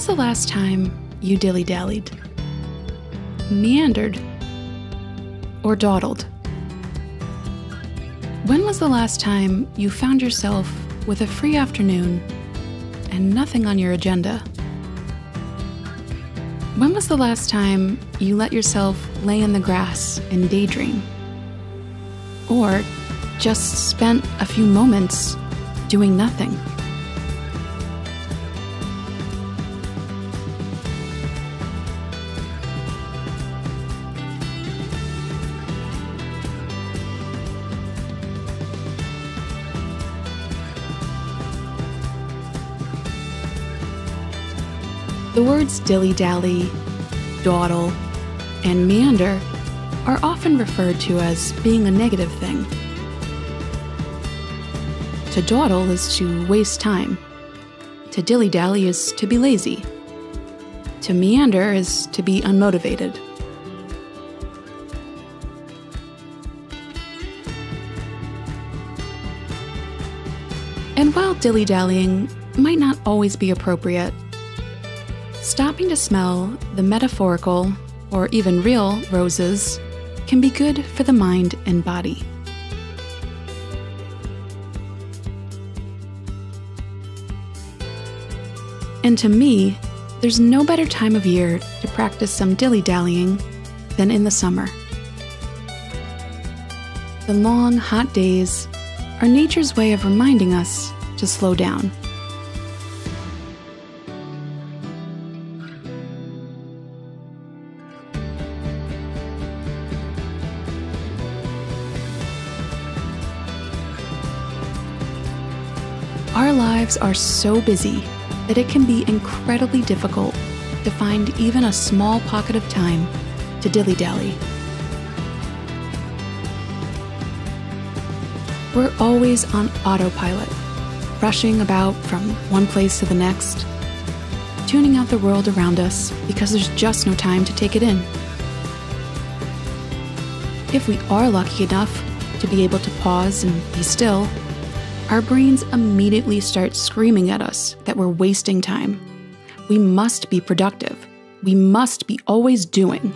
was the last time you dilly dallied, meandered, or dawdled? When was the last time you found yourself with a free afternoon and nothing on your agenda? When was the last time you let yourself lay in the grass and daydream? Or just spent a few moments doing nothing? The words dilly dally, dawdle, and meander are often referred to as being a negative thing. To dawdle is to waste time. To dilly dally is to be lazy. To meander is to be unmotivated. And while dilly dallying might not always be appropriate, stopping to smell the metaphorical or even real roses can be good for the mind and body. And to me, there's no better time of year to practice some dilly dallying than in the summer. The long, hot days are nature's way of reminding us to slow down. Our lives are so busy that it can be incredibly difficult to find even a small pocket of time to dilly dally. We're always on autopilot, rushing about from one place to the next, tuning out the world around us because there's just no time to take it in. If we are lucky enough to be able to pause and be still, our brains immediately start screaming at us that we're wasting time. We must be productive. We must be always doing.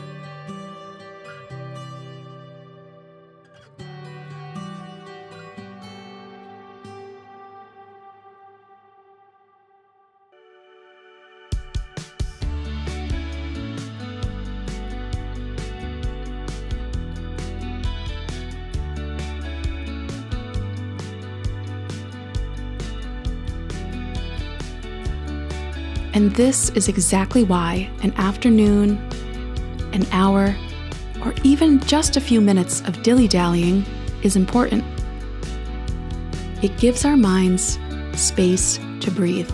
And this is exactly why an afternoon, an hour, or even just a few minutes of dilly dallying is important. It gives our minds space to breathe.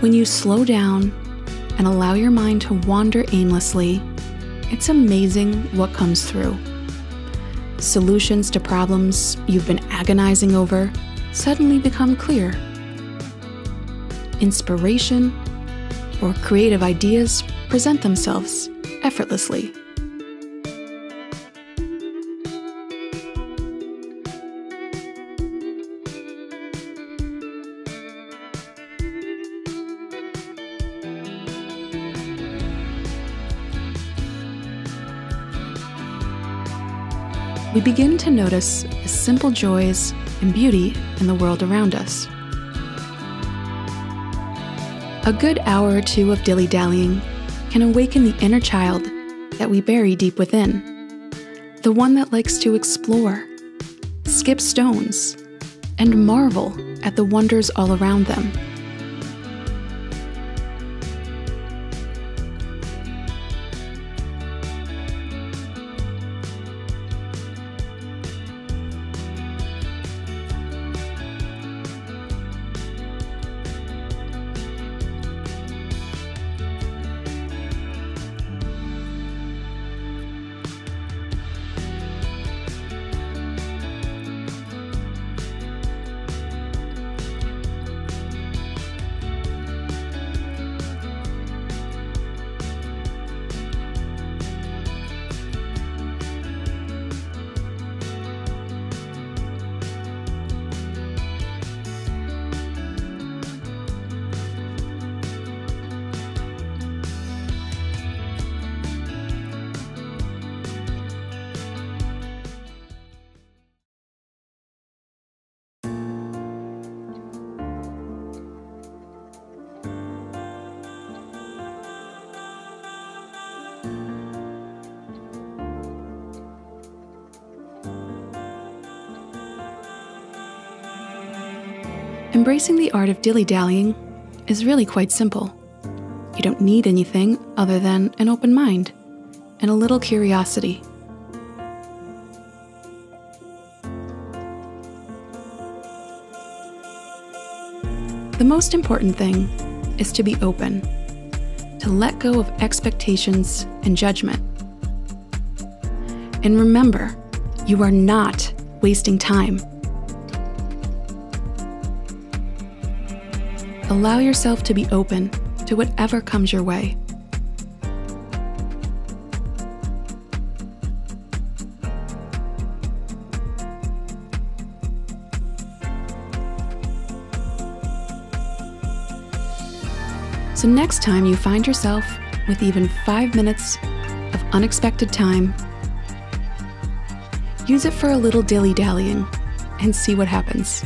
When you slow down and allow your mind to wander aimlessly, it's amazing what comes through. Solutions to problems you've been agonizing over suddenly become clear. Inspiration or creative ideas present themselves effortlessly. We begin to notice the simple joys and beauty in the world around us. A good hour or two of dilly dallying can awaken the inner child that we bury deep within, the one that likes to explore, skip stones, and marvel at the wonders all around them. Embracing the art of dilly dallying is really quite simple. You don't need anything other than an open mind and a little curiosity. The most important thing is to be open, to let go of expectations and judgment. And remember, you are not wasting time. Allow yourself to be open to whatever comes your way. So, next time you find yourself with even five minutes of unexpected time, use it for a little dilly dallying and see what happens.